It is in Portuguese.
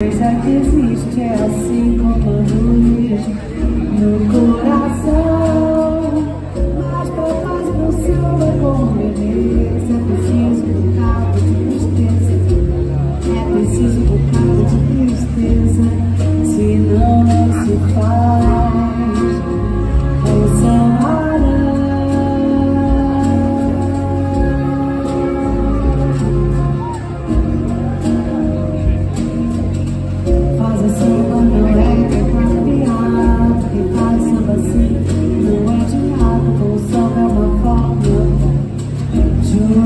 coisa que existe assim como luz no coração. Mas pra paz é como beleza. É preciso um bocado de tristeza. É preciso um bocado de tristeza. Senão não se faz.